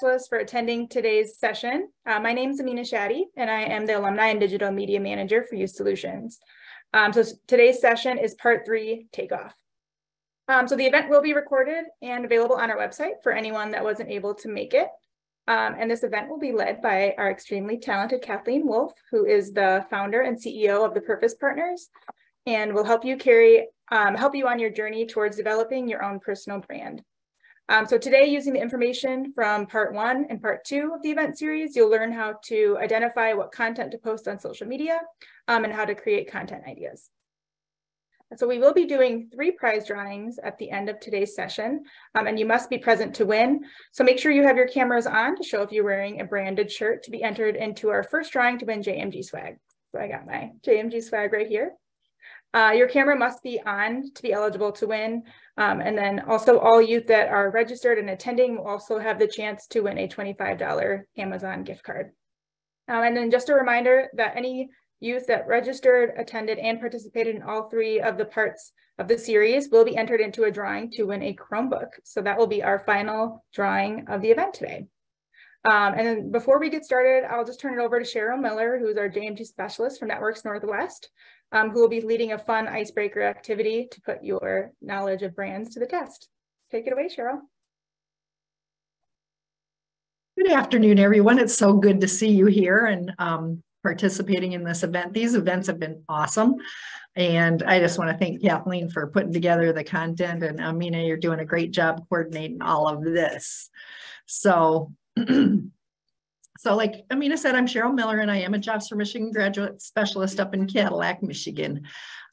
for attending today's session. Uh, my name is Amina Shadi, and I am the Alumni and Digital Media Manager for Youth Solutions. Um, so today's session is part three, takeoff. Um, so the event will be recorded and available on our website for anyone that wasn't able to make it. Um, and this event will be led by our extremely talented Kathleen Wolf, who is the founder and CEO of the Purpose Partners, and will help you carry, um, help you on your journey towards developing your own personal brand. Um, so today, using the information from part one and part two of the event series, you'll learn how to identify what content to post on social media um, and how to create content ideas. So we will be doing three prize drawings at the end of today's session, um, and you must be present to win. So make sure you have your cameras on to show if you're wearing a branded shirt to be entered into our first drawing to win JMG swag. So I got my JMG swag right here. Uh, your camera must be on to be eligible to win. Um, and then also all youth that are registered and attending will also have the chance to win a $25 Amazon gift card. Um, and then just a reminder that any youth that registered, attended, and participated in all three of the parts of the series will be entered into a drawing to win a Chromebook. So that will be our final drawing of the event today. Um, and then before we get started, I'll just turn it over to Cheryl Miller, who's our JMG specialist from Networks Northwest, um, who will be leading a fun icebreaker activity to put your knowledge of brands to the test. Take it away, Cheryl. Good afternoon, everyone. It's so good to see you here and um, participating in this event. These events have been awesome. And I just want to thank Kathleen for putting together the content. And Amina, you're doing a great job coordinating all of this. So So like Amina said, I'm Cheryl Miller and I am a Jobs for Michigan graduate specialist up in Cadillac, Michigan.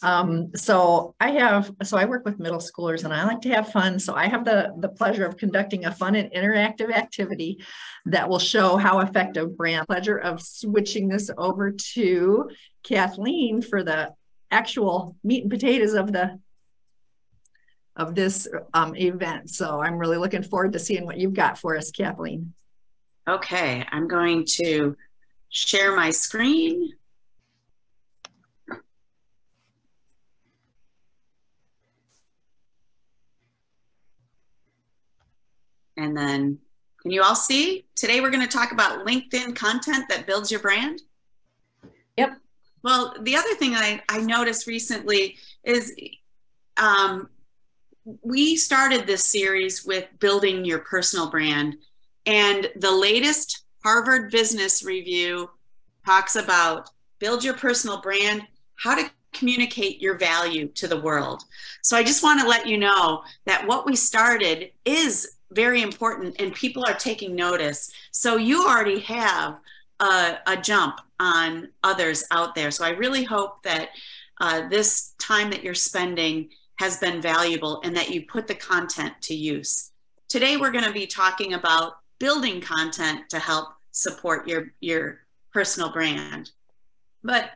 Um, so I have, so I work with middle schoolers and I like to have fun. So I have the, the pleasure of conducting a fun and interactive activity that will show how effective brand pleasure of switching this over to Kathleen for the actual meat and potatoes of the of this um, event. So I'm really looking forward to seeing what you've got for us, Kathleen. Okay, I'm going to share my screen. And then, can you all see? Today we're going to talk about LinkedIn content that builds your brand. Yep. Well, the other thing I, I noticed recently is um, we started this series with building your personal brand and the latest Harvard Business Review talks about build your personal brand, how to communicate your value to the world. So I just want to let you know that what we started is very important and people are taking notice. So you already have a, a jump on others out there. So I really hope that uh, this time that you're spending has been valuable and that you put the content to use. Today, we're going to be talking about building content to help support your, your personal brand. But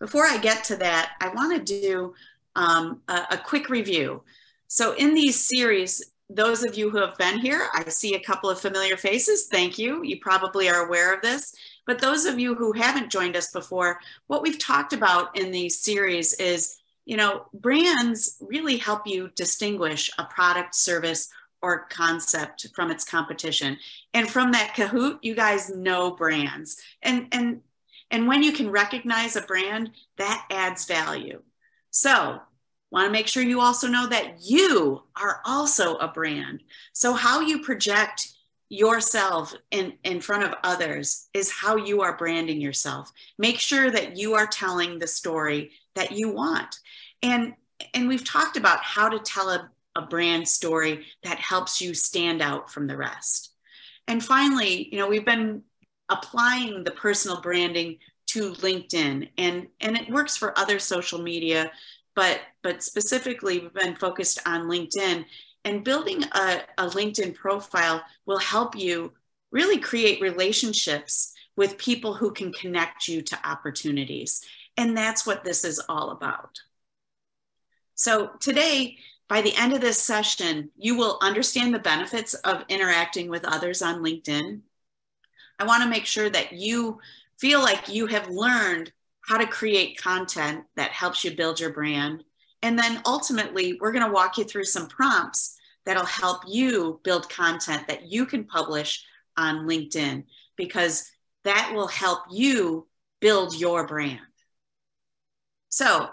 before I get to that, I want to do um, a, a quick review. So in these series, those of you who have been here, I see a couple of familiar faces. Thank you. You probably are aware of this. But those of you who haven't joined us before, what we've talked about in these series is, you know, brands really help you distinguish a product, service, or concept from its competition. And from that Kahoot, you guys know brands. And, and, and when you can recognize a brand, that adds value. So want to make sure you also know that you are also a brand. So how you project yourself in, in front of others is how you are branding yourself. Make sure that you are telling the story that you want. And, and we've talked about how to tell a, a brand story that helps you stand out from the rest. And finally, you know, we've been applying the personal branding to LinkedIn and, and it works for other social media, but, but specifically we've been focused on LinkedIn and building a, a LinkedIn profile will help you really create relationships with people who can connect you to opportunities. And that's what this is all about. So today, by the end of this session, you will understand the benefits of interacting with others on LinkedIn. I want to make sure that you feel like you have learned how to create content that helps you build your brand. And then ultimately, we're going to walk you through some prompts that'll help you build content that you can publish on LinkedIn because that will help you build your brand. So,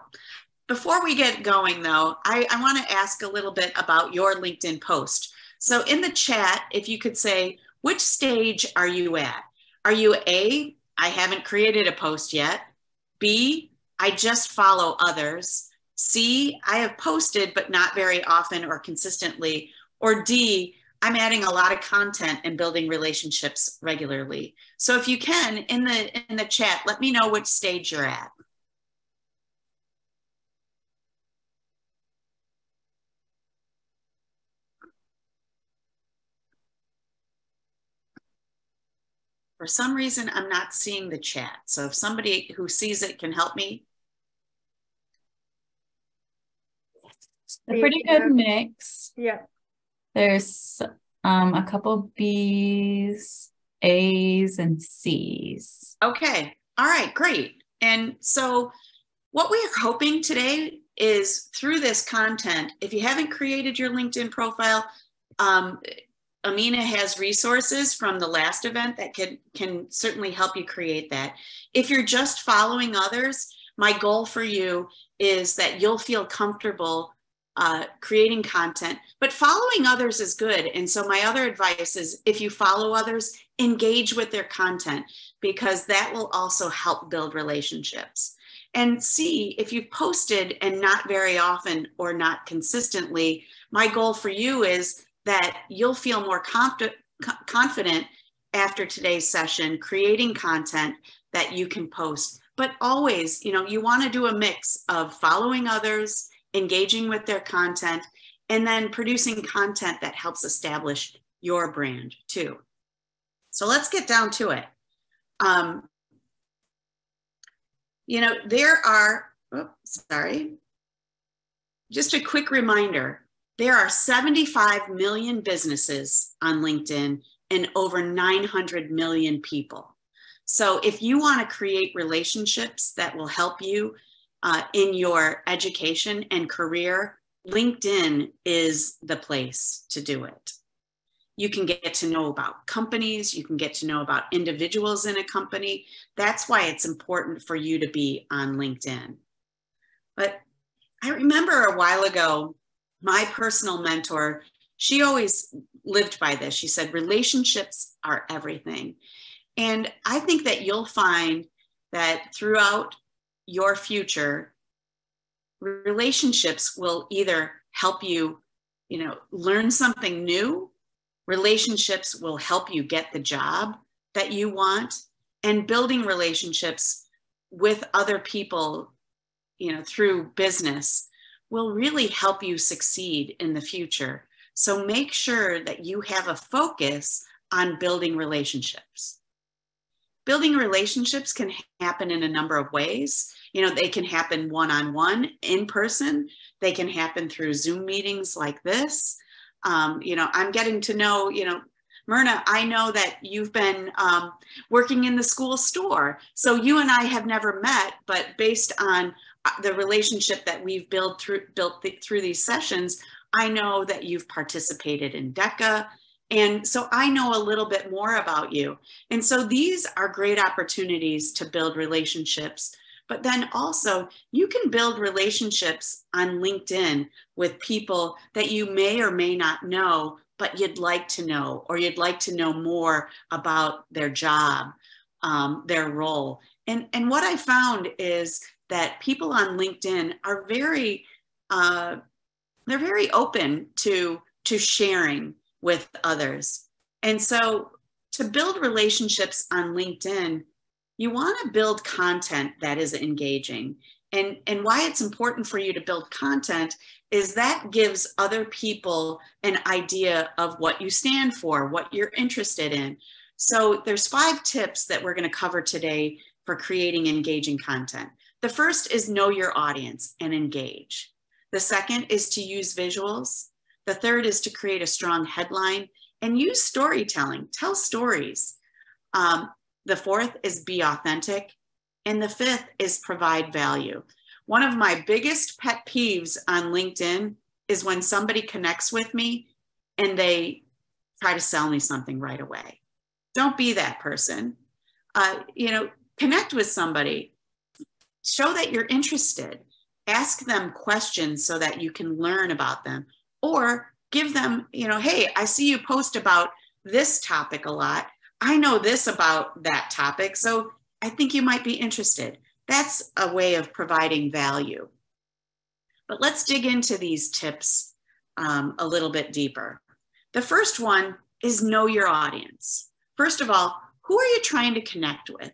before we get going, though, I, I want to ask a little bit about your LinkedIn post. So, in the chat, if you could say, which stage are you at? Are you A, I haven't created a post yet? B, I just follow others? C, I have posted, but not very often or consistently? Or D, I'm adding a lot of content and building relationships regularly. So if you can, in the in the chat, let me know which stage you're at. For some reason, I'm not seeing the chat. So if somebody who sees it can help me. A pretty good mix. Yeah. There's um, a couple B's, A's, and C's. Okay. All right. Great. And so, what we are hoping today is through this content, if you haven't created your LinkedIn profile, um, Amina has resources from the last event that can, can certainly help you create that. If you're just following others, my goal for you is that you'll feel comfortable uh, creating content, but following others is good. And so, my other advice is if you follow others, engage with their content because that will also help build relationships. And see if you've posted and not very often or not consistently, my goal for you is that you'll feel more confident confident after today's session creating content that you can post. But always you know you want to do a mix of following others engaging with their content and then producing content that helps establish your brand too. So let's get down to it. Um, you know there are oops, sorry. Just a quick reminder there are 75 million businesses on LinkedIn and over 900 million people. So if you want to create relationships that will help you uh, in your education and career, LinkedIn is the place to do it. You can get to know about companies, you can get to know about individuals in a company. That's why it's important for you to be on LinkedIn. But I remember a while ago, my personal mentor, she always lived by this. She said, relationships are everything. And I think that you'll find that throughout your future, relationships will either help you, you know, learn something new. Relationships will help you get the job that you want. And building relationships with other people, you know, through business will really help you succeed in the future. So make sure that you have a focus on building relationships. Building relationships can happen in a number of ways. You know, they can happen one on one in person, they can happen through Zoom meetings like this. Um, you know, I'm getting to know, you know, Myrna, I know that you've been um, working in the school store. So you and I have never met, but based on the relationship that we've built through built th through these sessions, I know that you've participated in DECA. And so I know a little bit more about you. And so these are great opportunities to build relationships. But then also, you can build relationships on LinkedIn with people that you may or may not know, but you'd like to know, or you'd like to know more about their job, um, their role. And, and what I found is that people on LinkedIn are very, uh, they're very open to, to sharing with others. And so to build relationships on LinkedIn, you want to build content that is engaging. And, and why it's important for you to build content is that gives other people an idea of what you stand for, what you're interested in. So there's five tips that we're going to cover today for creating engaging content. The first is know your audience and engage. The second is to use visuals. The third is to create a strong headline and use storytelling, tell stories. Um, the fourth is be authentic. And the fifth is provide value. One of my biggest pet peeves on LinkedIn is when somebody connects with me and they try to sell me something right away. Don't be that person. Uh, you know, connect with somebody. Show that you're interested. Ask them questions so that you can learn about them. Or give them, you know, hey, I see you post about this topic a lot. I know this about that topic. So I think you might be interested. That's a way of providing value. But let's dig into these tips um, a little bit deeper. The first one is know your audience. First of all, who are you trying to connect with?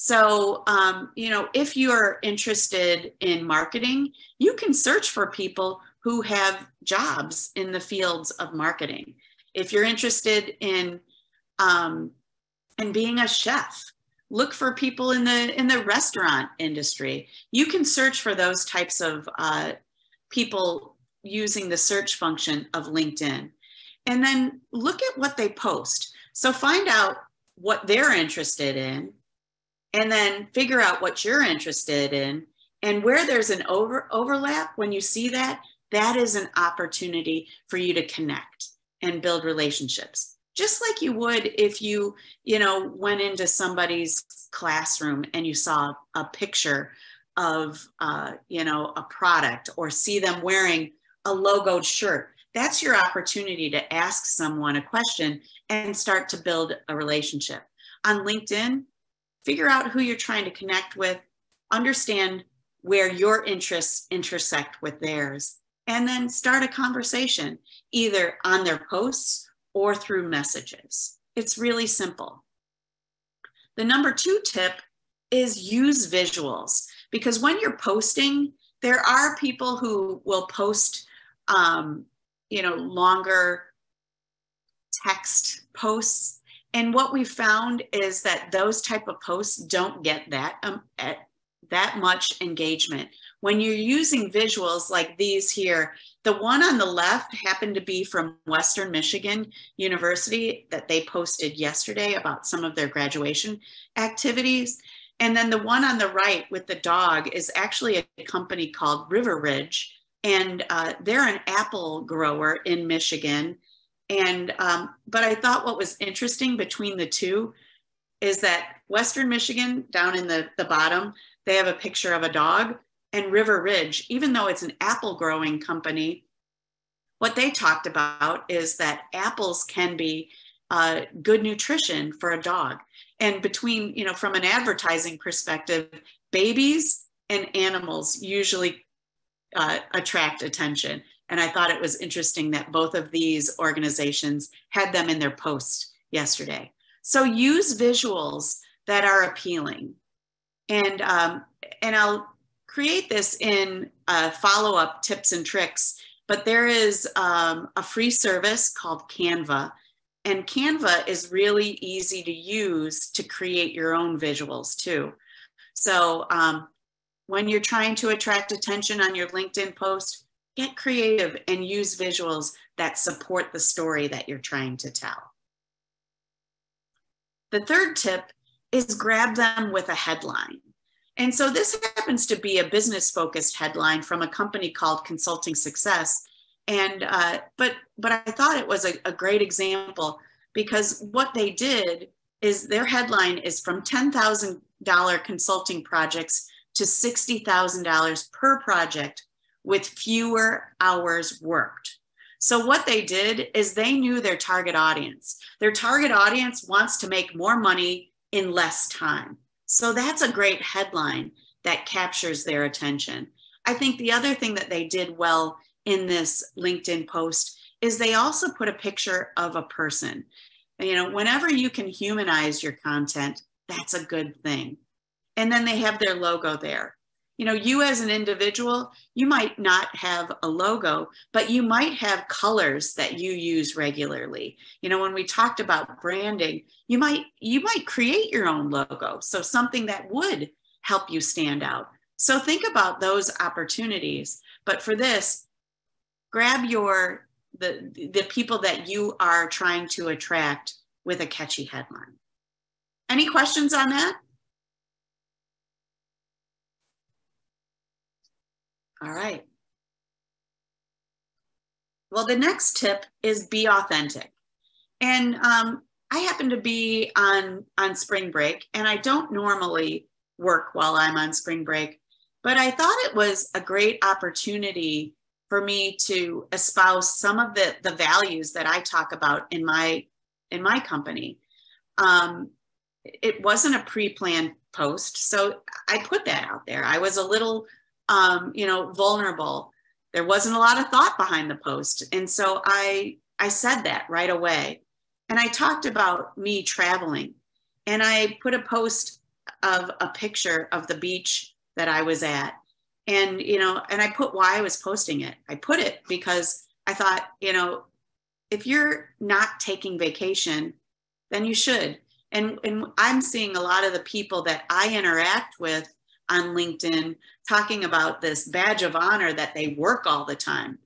So, um, you know, if you're interested in marketing, you can search for people who have jobs in the fields of marketing. If you're interested in um, in being a chef, look for people in the in the restaurant industry. You can search for those types of uh, people using the search function of LinkedIn, and then look at what they post. So find out what they're interested in, and then figure out what you're interested in, and where there's an over overlap. When you see that, that is an opportunity for you to connect and build relationships. Just like you would if you you know went into somebody's classroom and you saw a picture of uh, you know a product or see them wearing a logoed shirt. That's your opportunity to ask someone a question and start to build a relationship. On linkedin figure out who you're trying to connect with understand where your interests intersect with theirs and then start a conversation either on their posts or through messages. It's really simple. The number two tip is use visuals because when you're posting, there are people who will post, um, you know, longer text posts. And what we found is that those type of posts don't get that um, that much engagement when you're using visuals like these here, the one on the left happened to be from Western Michigan University that they posted yesterday about some of their graduation activities. And then the one on the right with the dog is actually a company called River Ridge. And uh, they're an apple grower in Michigan. And, um, but I thought what was interesting between the two is that Western Michigan, down in the, the bottom, they have a picture of a dog and River Ridge, even though it's an apple growing company, what they talked about is that apples can be uh, good nutrition for a dog. And between, you know, from an advertising perspective, babies and animals usually uh, attract attention. And I thought it was interesting that both of these organizations had them in their post yesterday. So use visuals that are appealing. And, um, and I'll create this in uh, follow-up tips and tricks, but there is um, a free service called Canva. And Canva is really easy to use to create your own visuals too. So um, when you're trying to attract attention on your LinkedIn post, get creative and use visuals that support the story that you're trying to tell. The third tip is grab them with a headline. And so this happens to be a business focused headline from a company called Consulting Success. And, uh, but, but I thought it was a, a great example because what they did is their headline is from $10,000 consulting projects to $60,000 per project with fewer hours worked. So what they did is they knew their target audience. Their target audience wants to make more money in less time. So that's a great headline that captures their attention. I think the other thing that they did well in this LinkedIn post is they also put a picture of a person. You know, whenever you can humanize your content, that's a good thing. And then they have their logo there you know, you as an individual, you might not have a logo, but you might have colors that you use regularly. You know, when we talked about branding, you might you might create your own logo. So something that would help you stand out. So think about those opportunities. But for this, grab your the the people that you are trying to attract with a catchy headline. Any questions on that? All right. Well, the next tip is be authentic. And um, I happen to be on on spring break, and I don't normally work while I'm on spring break, but I thought it was a great opportunity for me to espouse some of the the values that I talk about in my in my company. Um, it wasn't a pre-planned post, so I put that out there. I was a little, um, you know, vulnerable. There wasn't a lot of thought behind the post, and so I I said that right away. And I talked about me traveling, and I put a post of a picture of the beach that I was at, and you know, and I put why I was posting it. I put it because I thought, you know, if you're not taking vacation, then you should and, and I'm seeing a lot of the people that I interact with on LinkedIn talking about this badge of honor that they work all the time.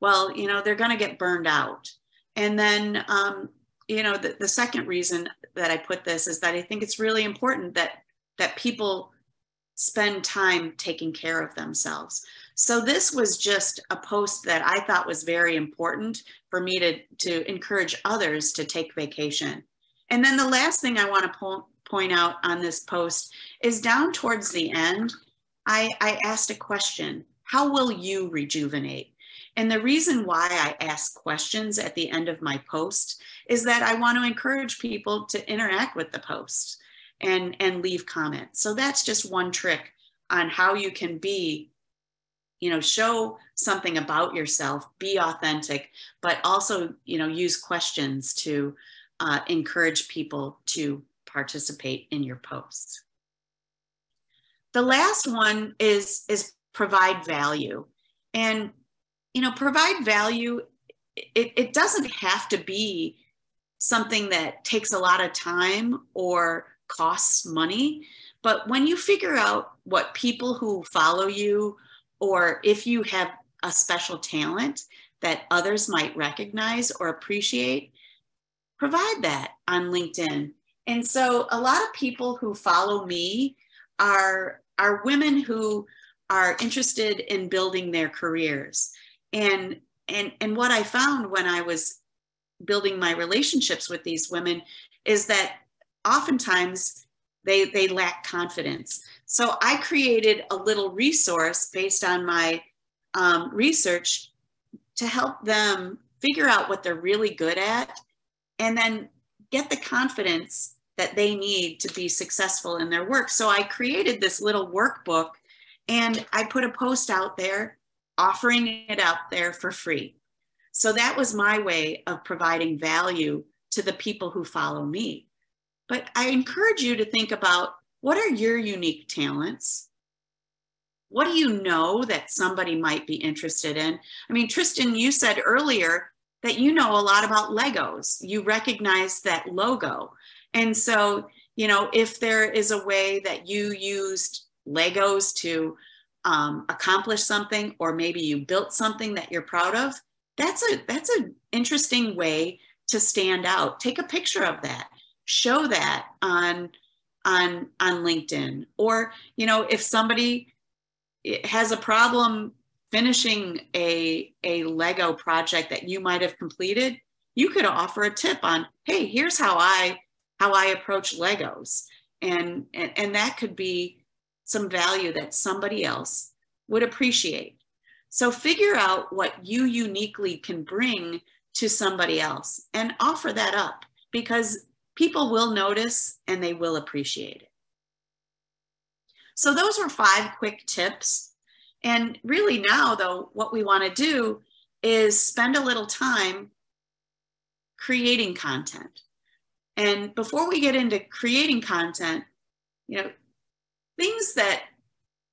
Well, you know, they're going to get burned out. And then, um, you know, the, the second reason that I put this is that I think it's really important that that people spend time taking care of themselves. So this was just a post that I thought was very important for me to, to encourage others to take vacation. And then the last thing I want to po- point out on this post is down towards the end, I, I asked a question How will you rejuvenate? And the reason why I ask questions at the end of my post is that I want to encourage people to interact with the post and, and leave comments. So that's just one trick on how you can be, you know, show something about yourself, be authentic, but also, you know, use questions to uh, encourage people to participate in your posts. The last one is, is provide value. And, you know, provide value, it, it doesn't have to be something that takes a lot of time or costs money. But when you figure out what people who follow you, or if you have a special talent that others might recognize or appreciate, provide that on LinkedIn. And so a lot of people who follow me are, are women who are interested in building their careers. And, and, and what I found when I was building my relationships with these women is that oftentimes they, they lack confidence. So I created a little resource based on my um, research to help them figure out what they're really good at and then get the confidence that they need to be successful in their work. So I created this little workbook and I put a post out there offering it out there for free. So that was my way of providing value to the people who follow me. But I encourage you to think about what are your unique talents? What do you know that somebody might be interested in? I mean, Tristan, you said earlier that you know a lot about Legos. You recognize that logo. And so, you know, if there is a way that you used Legos to um, accomplish something, or maybe you built something that you're proud of, that's a that's an interesting way to stand out. Take a picture of that. Show that on on on LinkedIn. Or, you know, if somebody has a problem finishing a, a Lego project that you might have completed, you could offer a tip on, hey, here's how I how I approach Legos. And, and, and that could be some value that somebody else would appreciate. So figure out what you uniquely can bring to somebody else and offer that up because people will notice and they will appreciate it. So those were five quick tips and really now, though, what we want to do is spend a little time creating content. And before we get into creating content, you know, things that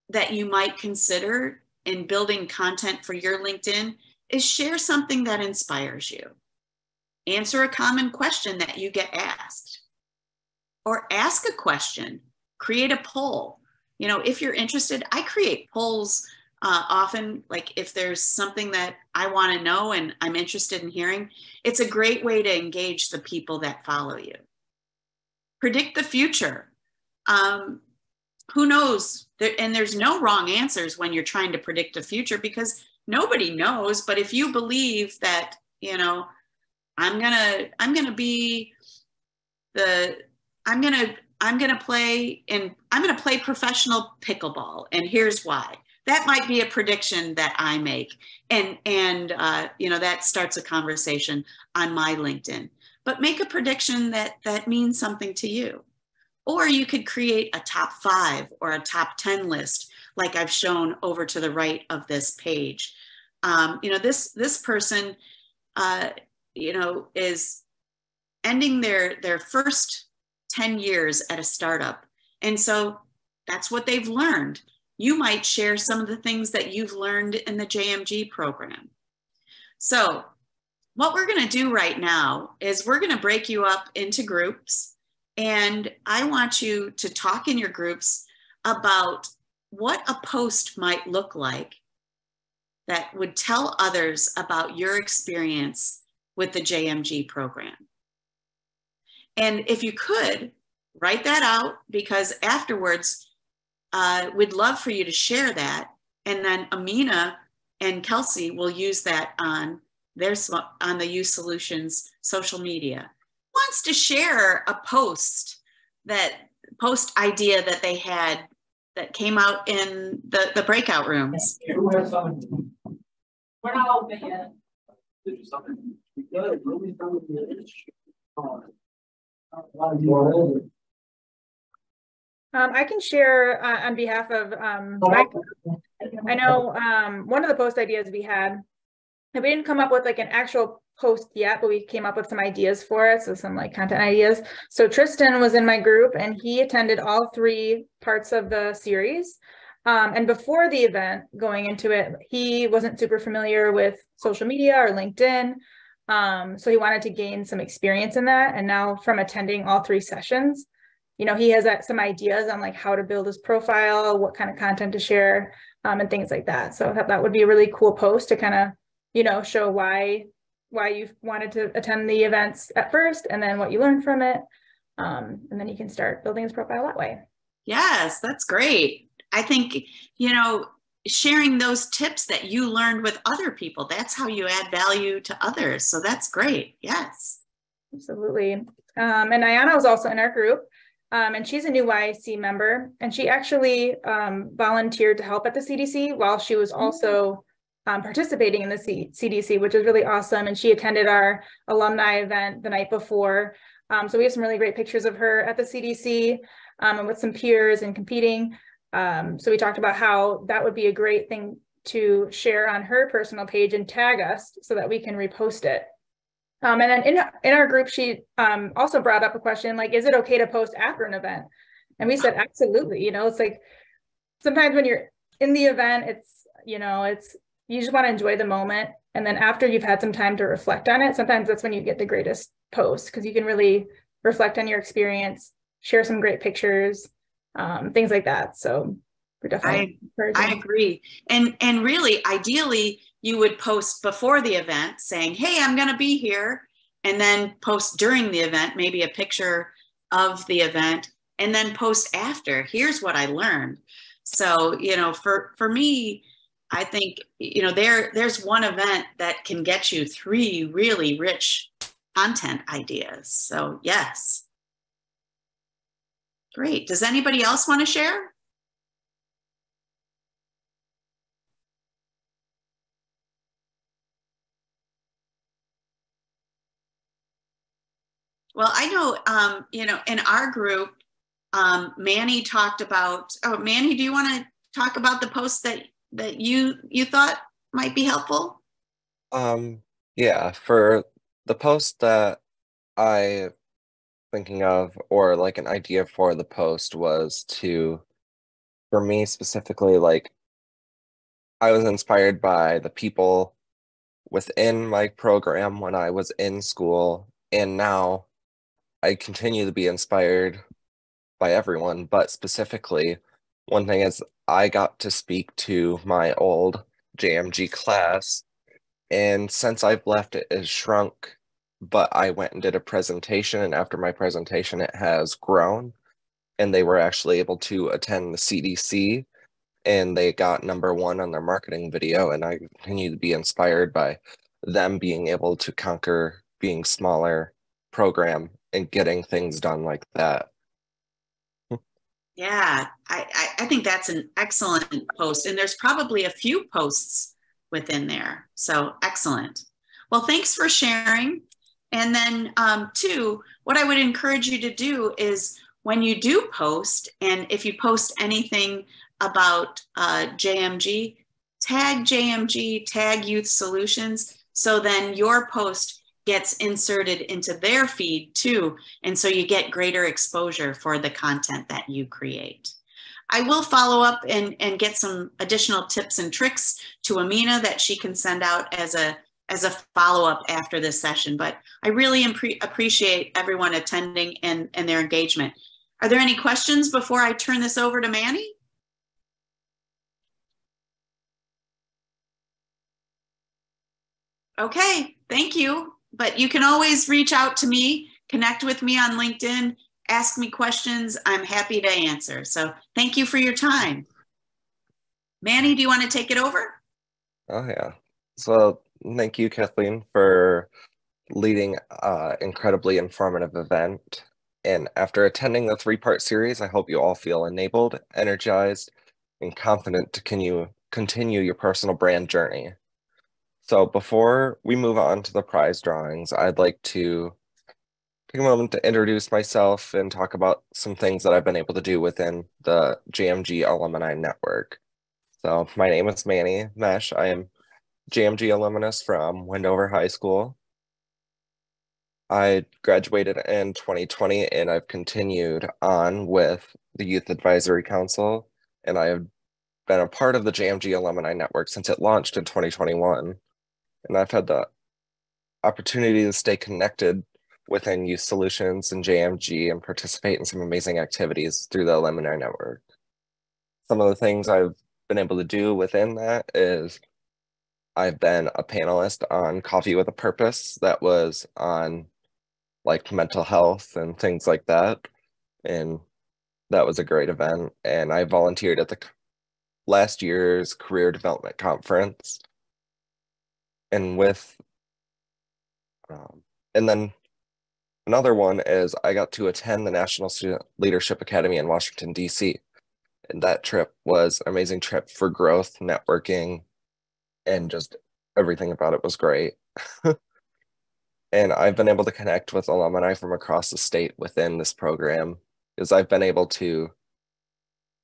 that you might consider in building content for your LinkedIn is share something that inspires you. Answer a common question that you get asked. Or ask a question, create a poll. You know, if you're interested, I create polls uh, often like if there's something that i want to know and i'm interested in hearing it's a great way to engage the people that follow you. Predict the future. Um, who knows? And there's no wrong answers when you're trying to predict the future because nobody knows but if you believe that you know i'm gonna i'm gonna be the I'm gonna I'm gonna play and I'm gonna play professional pickleball, and here's why. That might be a prediction that I make, and and uh, you know that starts a conversation on my LinkedIn. But make a prediction that that means something to you, or you could create a top five or a top ten list, like I've shown over to the right of this page. Um, you know this this person, uh, you know, is ending their their first 10 years at a startup. And so that's what they've learned. You might share some of the things that you've learned in the JMG program. So what we're gonna do right now is we're gonna break you up into groups and I want you to talk in your groups about what a post might look like that would tell others about your experience with the JMG program. And if you could, write that out because afterwards, uh, we'd love for you to share that. And then Amina and Kelsey will use that on their on the Youth Solutions social media. Wants to share a post that post idea that they had that came out in the, the breakout rooms. We're not open yet. Um, I can share uh, on behalf of um, my, I know um, one of the post ideas we had, we didn't come up with like an actual post yet, but we came up with some ideas for it. So some like content ideas. So Tristan was in my group and he attended all three parts of the series. Um, and before the event, going into it, he wasn't super familiar with social media or LinkedIn. Um, so he wanted to gain some experience in that. And now from attending all three sessions, you know, he has uh, some ideas on like how to build his profile, what kind of content to share, um, and things like that. So that, that would be a really cool post to kind of, you know, show why why you wanted to attend the events at first and then what you learned from it. Um, and then you can start building his profile that way. Yes, that's great. I think, you know, sharing those tips that you learned with other people. That's how you add value to others. So that's great. Yes. Absolutely. Um, and Ayana was also in our group. Um, and she's a new YC member, and she actually um, volunteered to help at the CDC while she was also um, participating in the C CDC, which is really awesome. And she attended our alumni event the night before. Um, so we have some really great pictures of her at the CDC um, and with some peers and competing. Um, so we talked about how that would be a great thing to share on her personal page and tag us so that we can repost it. Um, and then in, in our group, she um, also brought up a question like, is it okay to post after an event? And we said, absolutely. You know, it's like sometimes when you're in the event, it's, you know, it's, you just want to enjoy the moment. And then after you've had some time to reflect on it, sometimes that's when you get the greatest post because you can really reflect on your experience, share some great pictures, um, things like that. So we're definitely I, I agree. And and really ideally you would post before the event saying, hey, I'm gonna be here, and then post during the event, maybe a picture of the event, and then post after. Here's what I learned. So, you know, for for me, I think, you know, there there's one event that can get you three really rich content ideas. So yes. Great. Does anybody else want to share? Well, I know, um, you know, in our group, um, Manny talked about. Oh, Manny, do you want to talk about the post that that you you thought might be helpful? Um, yeah, for the post that I thinking of, or like an idea for the post was to, for me specifically, like I was inspired by the people within my program when I was in school, and now I continue to be inspired by everyone, but specifically, one thing is I got to speak to my old JMG class, and since I've left, it has shrunk but I went and did a presentation, and after my presentation, it has grown, and they were actually able to attend the CDC, and they got number one on their marketing video, and I continue to be inspired by them being able to conquer being smaller program and getting things done like that. Yeah, I, I, think that's an excellent post. And there's probably a few posts within there. So excellent. Well, thanks for sharing. And then, um, two, what I would encourage you to do is when you do post, and if you post anything about uh, JMG, tag JMG, tag Youth Solutions. So then your post gets inserted into their feed too. And so you get greater exposure for the content that you create. I will follow up and, and get some additional tips and tricks to Amina that she can send out as a as a follow-up after this session. But I really appreciate everyone attending and, and their engagement. Are there any questions before I turn this over to Manny? Okay, thank you. But you can always reach out to me, connect with me on LinkedIn, ask me questions. I'm happy to answer. So thank you for your time. Manny, do you want to take it over? Oh, yeah. So thank you, Kathleen, for leading an incredibly informative event. And after attending the three-part series, I hope you all feel enabled, energized, and confident to continue your personal brand journey. So before we move on to the prize drawings, I'd like to take a moment to introduce myself and talk about some things that I've been able to do within the JMG Alumni Network. So my name is Manny Mesh. I am JMG alumnus from Wendover High School. I graduated in 2020 and I've continued on with the Youth Advisory Council and I have been a part of the JMG Alumni Network since it launched in 2021 and I've had the opportunity to stay connected within Youth Solutions and JMG and participate in some amazing activities through the Alumni Network. Some of the things I've been able to do within that is I've been a panelist on Coffee with a Purpose that was on like mental health and things like that. And that was a great event. And I volunteered at the last year's career development conference and with um, and then another one is I got to attend the National Student Leadership Academy in Washington D.C. and that trip was an amazing trip for growth, networking, and just everything about it was great. and I've been able to connect with alumni from across the state within this program because I've been able to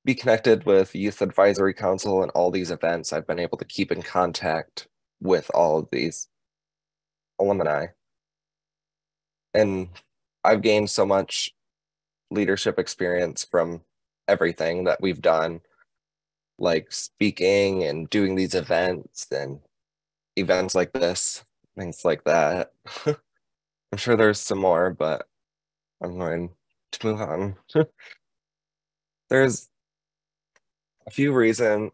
be connected with Youth Advisory Council and all these events. I've been able to keep in contact with all of these alumni. And I've gained so much leadership experience from everything that we've done, like speaking and doing these events and events like this, things like that. I'm sure there's some more, but I'm going to move on. there's a few reason,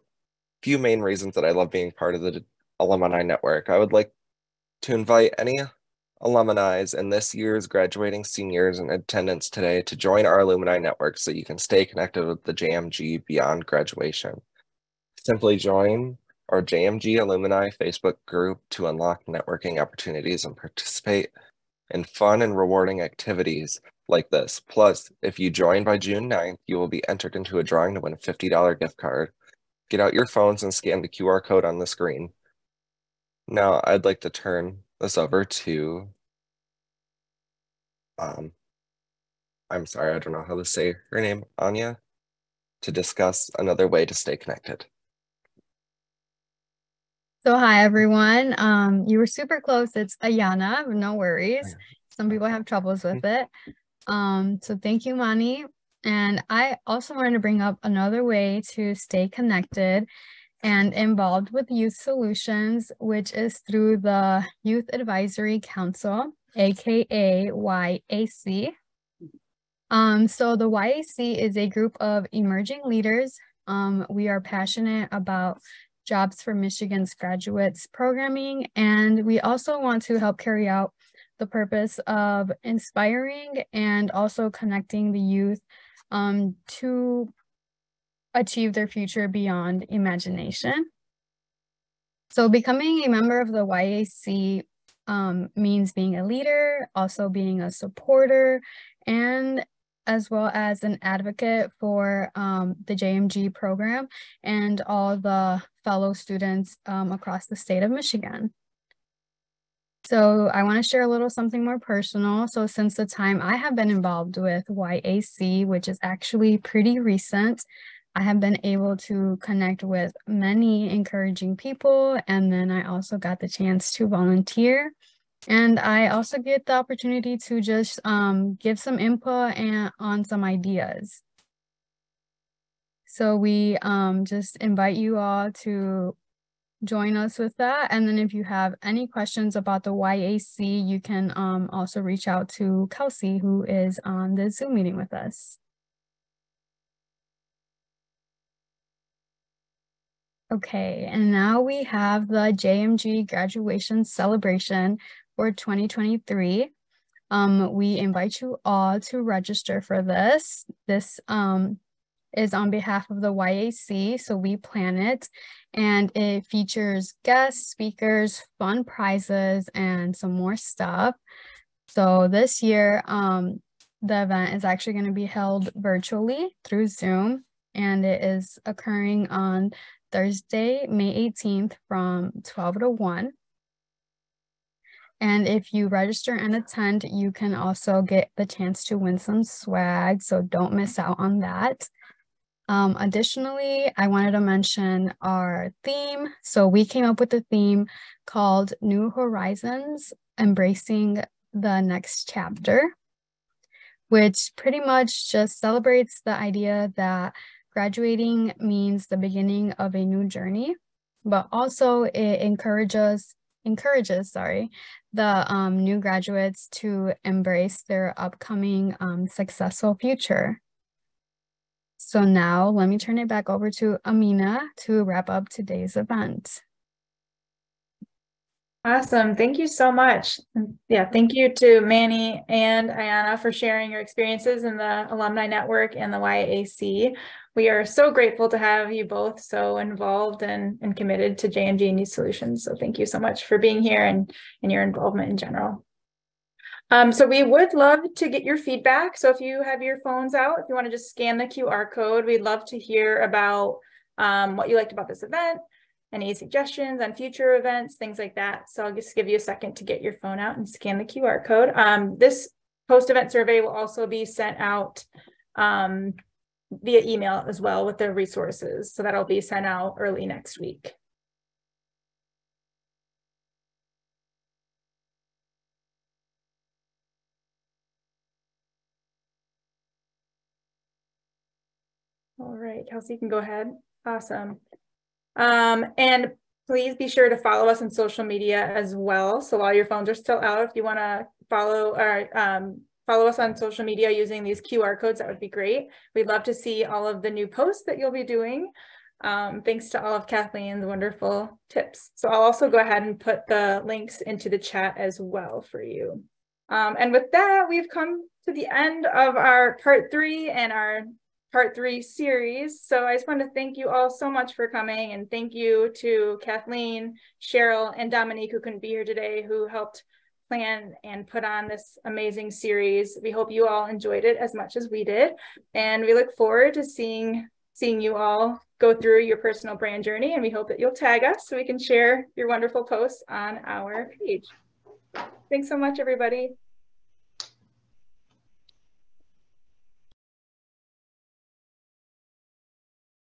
few main reasons that I love being part of the alumni network. I would like to invite any alumni in this year's graduating seniors in attendance today to join our alumni network so you can stay connected with the JMG beyond graduation. Simply join our JMG alumni Facebook group to unlock networking opportunities and participate in fun and rewarding activities like this. Plus, if you join by June 9th, you will be entered into a drawing to win a $50 gift card. Get out your phones and scan the QR code on the screen. Now I'd like to turn this over to, um, I'm sorry, I don't know how to say her name, Anya, to discuss another way to stay connected. So hi everyone. Um, you were super close. It's Ayana, no worries. Some people have troubles with it. Um, so thank you, Manny. And I also wanted to bring up another way to stay connected and involved with Youth Solutions, which is through the Youth Advisory Council, aka YAC. Um, so the YAC is a group of emerging leaders. Um, we are passionate about Jobs for Michigan's graduates programming, and we also want to help carry out the purpose of inspiring and also connecting the youth um, to achieve their future beyond imagination. So becoming a member of the YAC um, means being a leader, also being a supporter, and as well as an advocate for um, the JMG program and all the fellow students um, across the state of Michigan. So I want to share a little something more personal. So since the time I have been involved with YAC, which is actually pretty recent, I have been able to connect with many encouraging people. And then I also got the chance to volunteer and I also get the opportunity to just um, give some input and on some ideas. So we um, just invite you all to join us with that. And then if you have any questions about the YAC, you can um, also reach out to Kelsey, who is on the Zoom meeting with us. Okay, and now we have the JMG graduation celebration, for 2023. Um, we invite you all to register for this. This um, is on behalf of the YAC, so we plan it, and it features guest speakers, fun prizes, and some more stuff. So this year, um, the event is actually going to be held virtually through Zoom, and it is occurring on Thursday, May 18th from 12 to 1. And if you register and attend, you can also get the chance to win some swag. So don't miss out on that. Um, additionally, I wanted to mention our theme. So we came up with a theme called New Horizons, Embracing the Next Chapter, which pretty much just celebrates the idea that graduating means the beginning of a new journey, but also it encourages encourages, sorry, the um, new graduates to embrace their upcoming um, successful future. So now let me turn it back over to Amina to wrap up today's event. Awesome. Thank you so much. Yeah, thank you to Manny and Ayana for sharing your experiences in the Alumni Network and the YAC. We are so grateful to have you both so involved and, and committed to JMG and Youth Solutions. So thank you so much for being here and, and your involvement in general. Um, so we would love to get your feedback. So if you have your phones out, if you want to just scan the QR code, we'd love to hear about um, what you liked about this event, any suggestions on future events, things like that. So I'll just give you a second to get your phone out and scan the QR code. Um, this post-event survey will also be sent out um, via email as well with the resources. So that'll be sent out early next week. All right, Kelsey, you can go ahead. Awesome. Um, and please be sure to follow us on social media as well. So while your phones are still out, if you want to follow or um, follow us on social media using these QR codes, that would be great. We'd love to see all of the new posts that you'll be doing. Um, thanks to all of Kathleen's wonderful tips. So I'll also go ahead and put the links into the chat as well for you. Um, and with that, we've come to the end of our part three and our part three series. So I just want to thank you all so much for coming and thank you to Kathleen, Cheryl, and Dominique who couldn't be here today who helped plan and put on this amazing series. We hope you all enjoyed it as much as we did. And we look forward to seeing seeing you all go through your personal brand journey. And we hope that you'll tag us so we can share your wonderful posts on our page. Thanks so much, everybody.